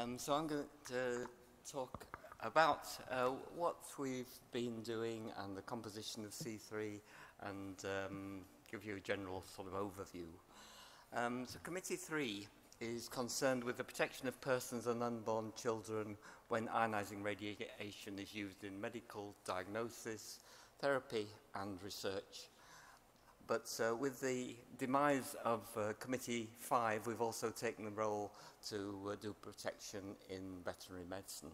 Um, so I'm going to talk about uh, what we've been doing and the composition of C3 and um, give you a general sort of overview. Um, so Committee 3 is concerned with the protection of persons and unborn children when ionizing radiation is used in medical diagnosis, therapy and research. But uh, with the demise of uh, Committee 5, we've also taken the role to uh, do protection in veterinary medicine.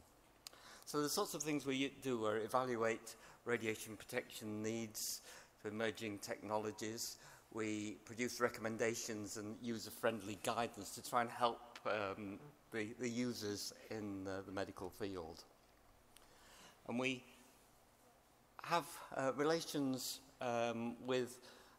So the sorts of things we do are evaluate radiation protection needs for emerging technologies. We produce recommendations and user-friendly guidance to try and help um, the, the users in uh, the medical field. And we have uh, relations um, with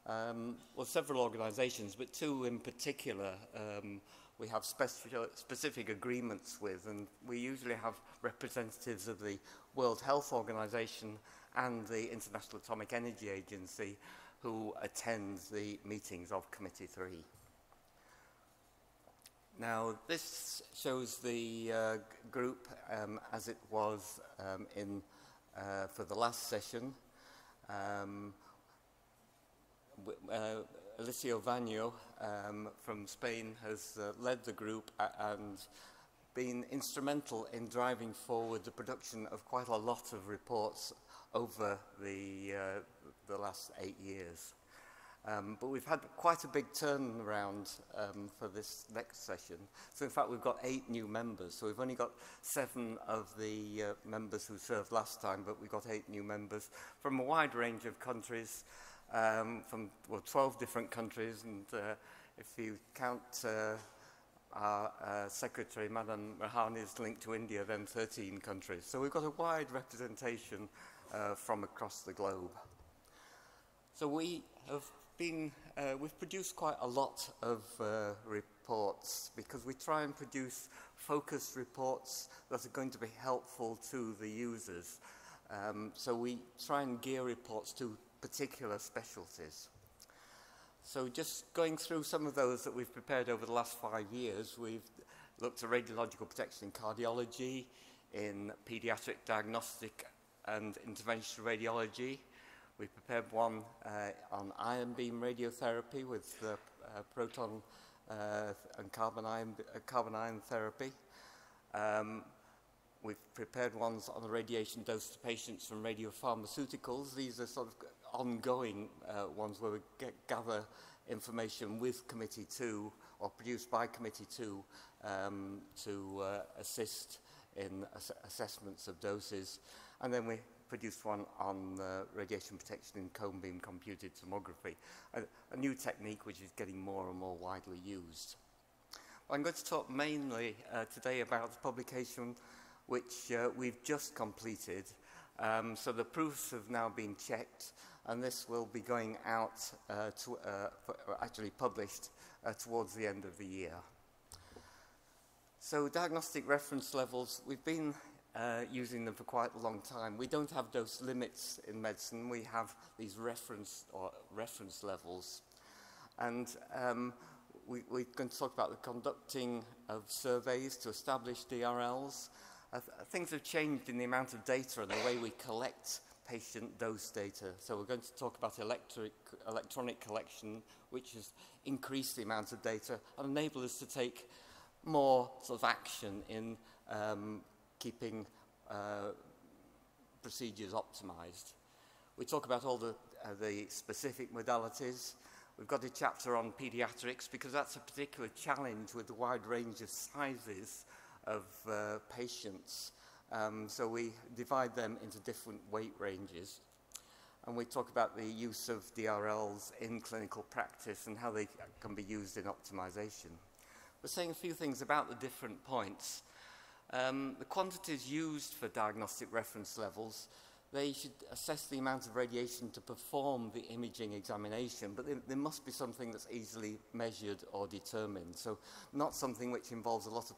um, well, several organisations, but two in particular um, we have specific, specific agreements with, and we usually have representatives of the World Health Organization and the International Atomic Energy Agency who attend the meetings of Committee 3. Now, this shows the uh, group um, as it was um, in, uh, for the last session. Um, uh, Eliseo Vañó um, from Spain has uh, led the group and been instrumental in driving forward the production of quite a lot of reports over the, uh, the last eight years. Um, but we've had quite a big turnaround um, for this next session. So in fact, we've got eight new members. So we've only got seven of the uh, members who served last time, but we've got eight new members from a wide range of countries um, from well, 12 different countries, and uh, if you count uh, our uh, secretary, Madan Rehani's link to India, then 13 countries. So we've got a wide representation uh, from across the globe. So we have been, uh, we've produced quite a lot of uh, reports because we try and produce focused reports that are going to be helpful to the users. Um, so we try and gear reports to particular specialties. So just going through some of those that we've prepared over the last five years, we've looked at radiological protection in cardiology, in pediatric diagnostic and interventional radiology. We prepared one uh, on ion beam radiotherapy with uh, uh, proton uh, and carbon ion, uh, carbon ion therapy. Um, we've prepared ones on the radiation dose to patients from radiopharmaceuticals. These are sort of ongoing uh, ones where we get, gather information with Committee 2 or produced by Committee 2 um, to uh, assist in ass assessments of doses. And then we produced one on uh, radiation protection in cone beam computed tomography, a, a new technique which is getting more and more widely used. I'm going to talk mainly uh, today about the publication which uh, we've just completed. Um, so the proofs have now been checked and this will be going out uh, to, uh, for, actually published uh, towards the end of the year. So diagnostic reference levels, we've been uh, using them for quite a long time. We don't have dose limits in medicine. We have these reference or reference levels. And um, we, going to talk about the conducting of surveys to establish DRLs. Uh, things have changed in the amount of data and the way we collect patient dose data. So we're going to talk about electric, electronic collection, which has increased the amount of data and enabled us to take more sort of action in um, keeping uh, procedures optimized. We talk about all the, uh, the specific modalities. We've got a chapter on pediatrics because that's a particular challenge with the wide range of sizes of uh, patients um, so we divide them into different weight ranges. And we talk about the use of DRLs in clinical practice and how they can be used in optimization. We're saying a few things about the different points. Um, the quantities used for diagnostic reference levels, they should assess the amount of radiation to perform the imaging examination, but there, there must be something that's easily measured or determined. So not something which involves a lot of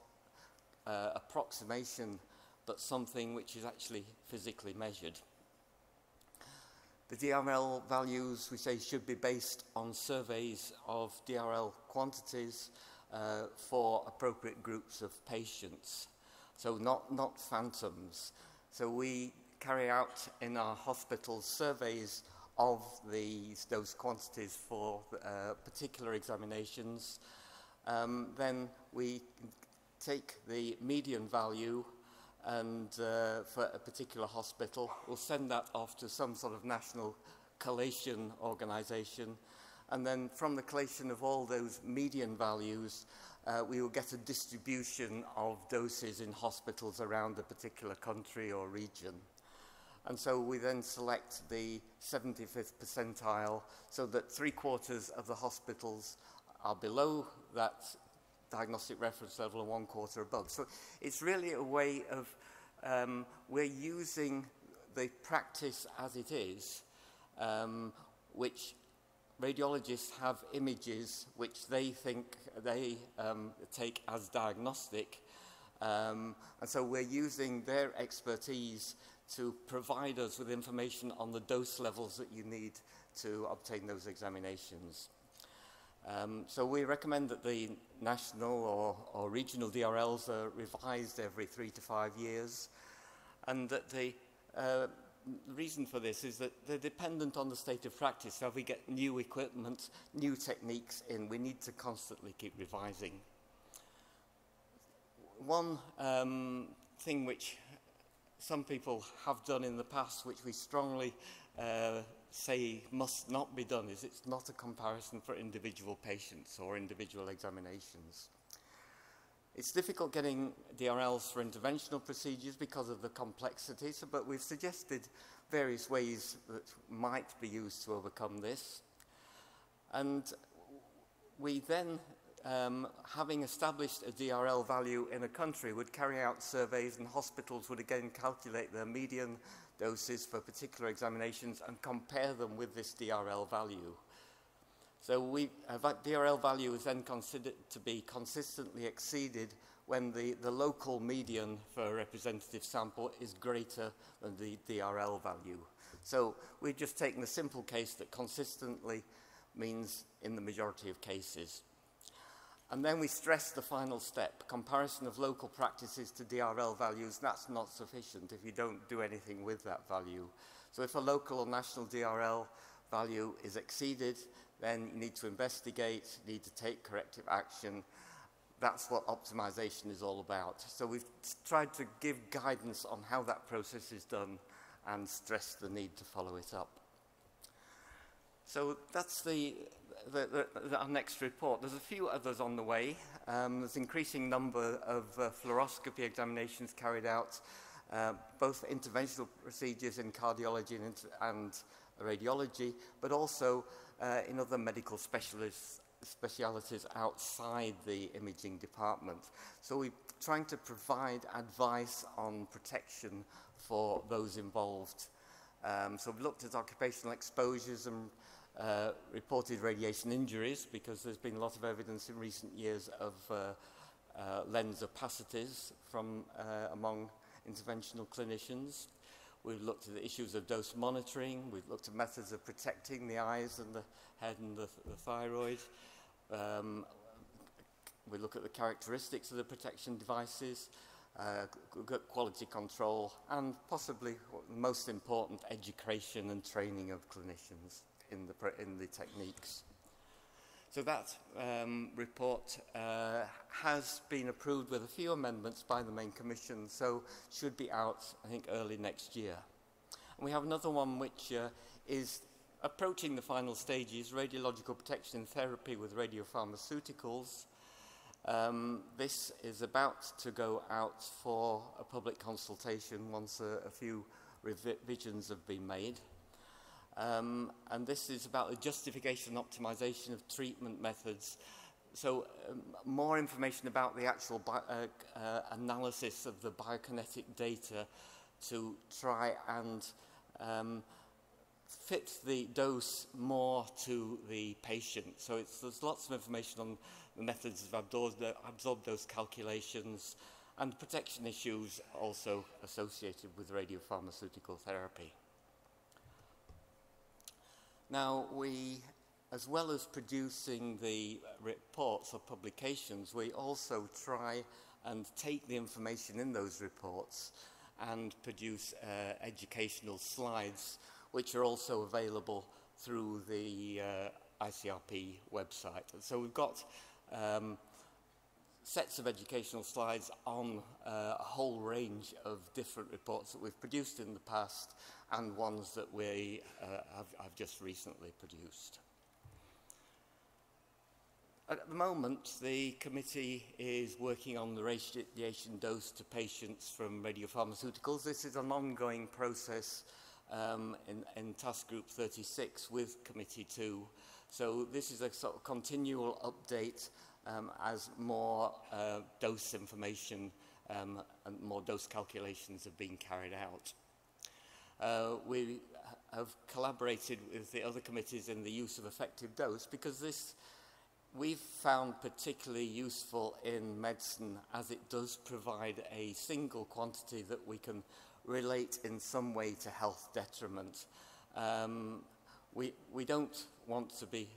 uh, approximation but something which is actually physically measured. The DRL values, we say, should be based on surveys of DRL quantities uh, for appropriate groups of patients. So not, not phantoms. So we carry out in our hospitals surveys of these dose quantities for uh, particular examinations. Um, then we take the median value and uh, for a particular hospital, we'll send that off to some sort of national collation organisation. And then from the collation of all those median values, uh, we will get a distribution of doses in hospitals around a particular country or region. And so we then select the 75th percentile so that three quarters of the hospitals are below that diagnostic reference level and one quarter above. So it's really a way of, um, we're using the practice as it is, um, which radiologists have images which they think they um, take as diagnostic. Um, and so we're using their expertise to provide us with information on the dose levels that you need to obtain those examinations. Um, so we recommend that the national or, or regional DRLs are revised every three to five years and that the uh, reason for this is that they're dependent on the state of practice. So if we get new equipment, new techniques in, we need to constantly keep revising. One um, thing which some people have done in the past, which we strongly uh, say must not be done, is it's not a comparison for individual patients or individual examinations. It's difficult getting DRLs for interventional procedures because of the complexities, but we've suggested various ways that might be used to overcome this. And we then um, having established a DRL value in a country, would carry out surveys and hospitals would again calculate their median doses for particular examinations and compare them with this DRL value. So we, uh, DRL value is then considered to be consistently exceeded when the, the local median for a representative sample is greater than the DRL value. So we've just taken the simple case that consistently means in the majority of cases. And then we stress the final step, comparison of local practices to DRL values. That's not sufficient if you don't do anything with that value. So if a local or national DRL value is exceeded, then you need to investigate, you need to take corrective action. That's what optimization is all about. So we've tried to give guidance on how that process is done and stress the need to follow it up. So that's the the, the, our next report. There's a few others on the way. Um, there's an increasing number of uh, fluoroscopy examinations carried out, uh, both interventional procedures in cardiology and, and radiology, but also uh, in other medical specialists, specialities outside the imaging department. So we're trying to provide advice on protection for those involved. Um, so we've looked at occupational exposures and uh, reported radiation injuries because there's been a lot of evidence in recent years of uh, uh, lens opacities from uh, among interventional clinicians. We've looked at the issues of dose monitoring. We've looked at methods of protecting the eyes and the head and the, the thyroid. Um, we look at the characteristics of the protection devices, uh, quality control, and possibly most important, education and training of clinicians. In the, in the techniques. So that um, report uh, has been approved with a few amendments by the main commission, so should be out, I think, early next year. And we have another one which uh, is approaching the final stages, radiological protection therapy with radiopharmaceuticals. Um, this is about to go out for a public consultation once a, a few revisions have been made. Um, and this is about the justification and optimization of treatment methods. So um, more information about the actual uh, uh, analysis of the biokinetic data to try and um, fit the dose more to the patient. So there's lots of information on the methods of absorb, absorbed dose calculations and protection issues also associated with radiopharmaceutical therapy. Now, we as well as producing the reports or publications, we also try and take the information in those reports and produce uh, educational slides, which are also available through the uh, ICRP website. So we've got um, sets of educational slides on uh, a whole range of different reports that we've produced in the past and ones that we uh, have, have just recently produced. At the moment, the committee is working on the radiation dose to patients from radiopharmaceuticals. This is an ongoing process um, in, in Task Group 36 with Committee 2. So this is a sort of continual update um, as more uh, dose information um, and more dose calculations have been carried out. Uh, we have collaborated with the other committees in the use of effective dose because this we've found particularly useful in medicine as it does provide a single quantity that we can relate in some way to health detriment. Um, we, we don't want to be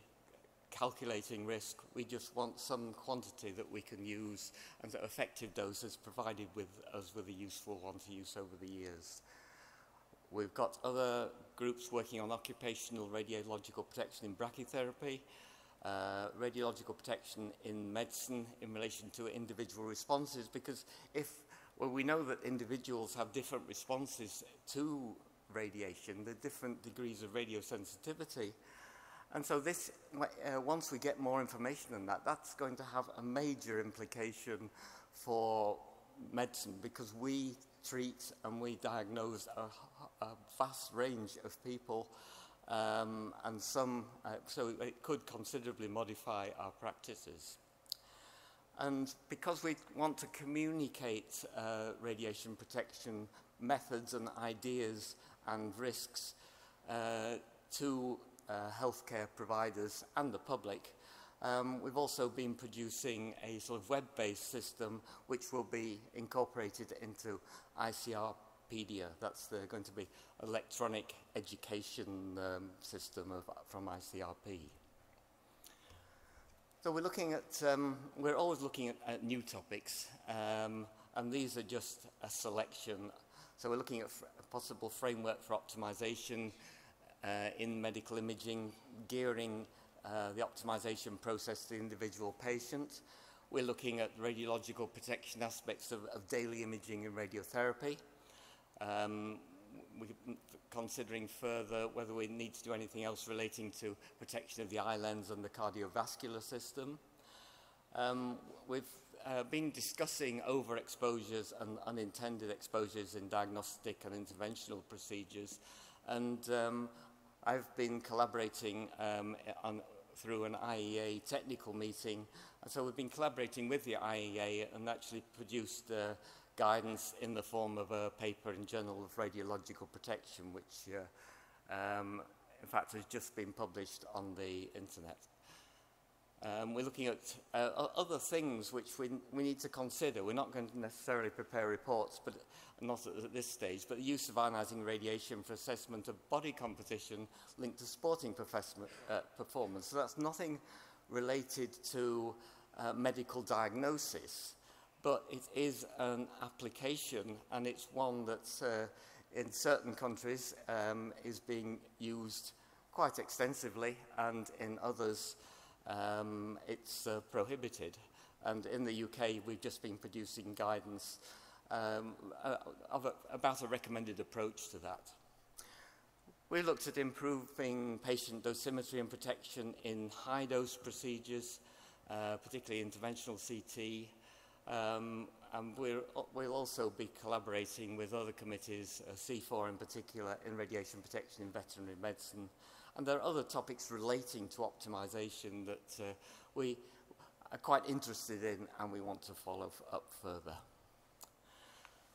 calculating risk. We just want some quantity that we can use and that effective dose has provided with us with a useful one to use over the years. We've got other groups working on occupational radiological protection in brachytherapy, uh, radiological protection in medicine in relation to individual responses because if well, we know that individuals have different responses to radiation, the different degrees of radiosensitivity, and so this, uh, once we get more information on that, that's going to have a major implication for medicine because we treat and we diagnose a, a vast range of people um, and some, uh, so it could considerably modify our practices. And because we want to communicate uh, radiation protection methods and ideas and risks uh, to uh, healthcare providers and the public. Um, we've also been producing a sort of web-based system which will be incorporated into ICRPaedia. That's the, going to be electronic education um, system of, from ICRP. So we're looking at, um, we're always looking at, at new topics, um, and these are just a selection. So we're looking at a possible framework for optimization, in medical imaging, gearing uh, the optimization process to the individual patient. We're looking at radiological protection aspects of, of daily imaging and radiotherapy. Um, we're considering further whether we need to do anything else relating to protection of the eye lens and the cardiovascular system. Um, we've uh, been discussing overexposures and unintended exposures in diagnostic and interventional procedures. And um, I've been collaborating um, on, through an IAEA technical meeting. And so we've been collaborating with the IAEA and actually produced uh, guidance in the form of a paper in Journal of Radiological Protection, which uh, um, in fact has just been published on the internet. Um, we're looking at uh, other things which we, we need to consider. We're not going to necessarily prepare reports, but not at, at this stage, but the use of ionizing radiation for assessment of body composition linked to sporting uh, performance. So that's nothing related to uh, medical diagnosis, but it is an application, and it's one that uh, in certain countries um, is being used quite extensively, and in others um, it's uh, prohibited. And in the UK, we've just been producing guidance um, uh, a, about a recommended approach to that. We looked at improving patient dosimetry and protection in high dose procedures, uh, particularly interventional CT. Um, and we will also be collaborating with other committees, uh, C4 in particular, in radiation protection in veterinary medicine, and there are other topics relating to optimization that uh, we are quite interested in and we want to follow up further.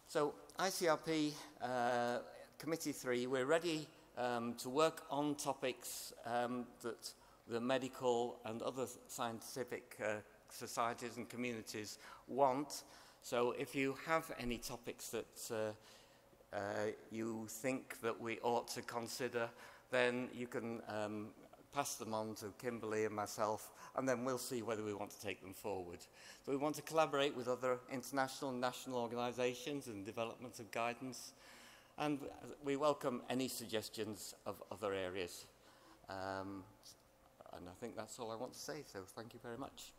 So ICRP uh, Committee 3, we're ready um, to work on topics um, that the medical and other scientific uh, societies and communities want. So if you have any topics that uh, uh, you think that we ought to consider, then you can um, pass them on to Kimberly and myself, and then we'll see whether we want to take them forward. So we want to collaborate with other international and national organisations in development of guidance, and we welcome any suggestions of other areas. Um, and I think that's all I want to say, so thank you very much.